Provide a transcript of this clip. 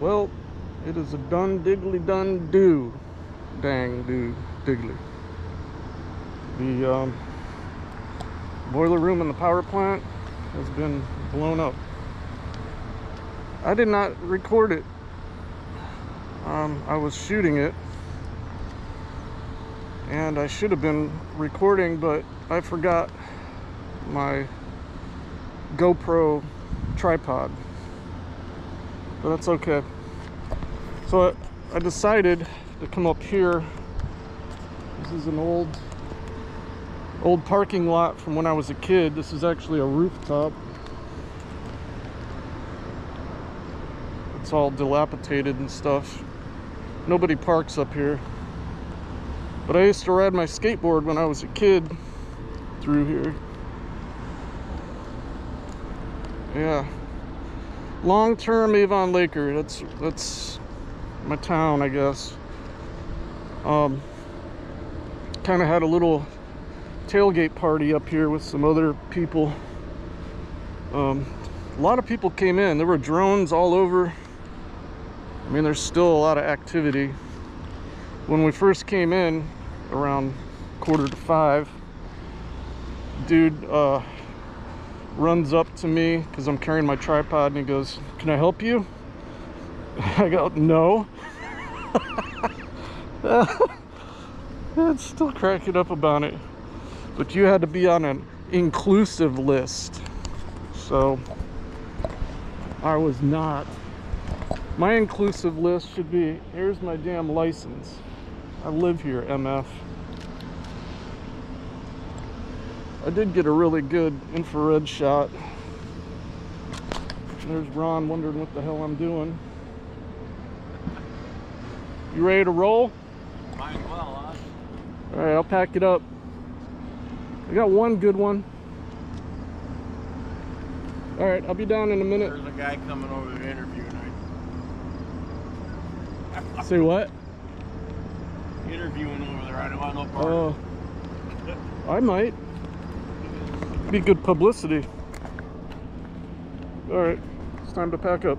Well, it is a done diggly done do. Dang do diggly. The um, boiler room in the power plant has been blown up. I did not record it. Um, I was shooting it. And I should have been recording, but I forgot my GoPro tripod. But that's okay. So I, I decided to come up here. This is an old old parking lot from when I was a kid. This is actually a rooftop. It's all dilapidated and stuff. Nobody parks up here. But I used to ride my skateboard when I was a kid through here. Yeah. Long-term Avon Laker. That's that's my town, I guess. Um, kind of had a little tailgate party up here with some other people. Um, a lot of people came in. There were drones all over. I mean, there's still a lot of activity. When we first came in, around quarter to five, dude uh, runs up to me because I'm carrying my tripod and he goes, Can I help you? I go, No. it's still cracking up about it. But you had to be on an inclusive list. So I was not. My inclusive list should be here's my damn license. I live here, MF. I did get a really good infrared shot. There's Ron wondering what the hell I'm doing. You ready to roll? Might as well, huh? All right, I'll pack it up. I got one good one. All right, I'll be down in a minute. There's a guy coming over to interview tonight. Say what? Interviewing over there. I don't want no part. Oh, I might. Be good publicity. All right, it's time to pack up.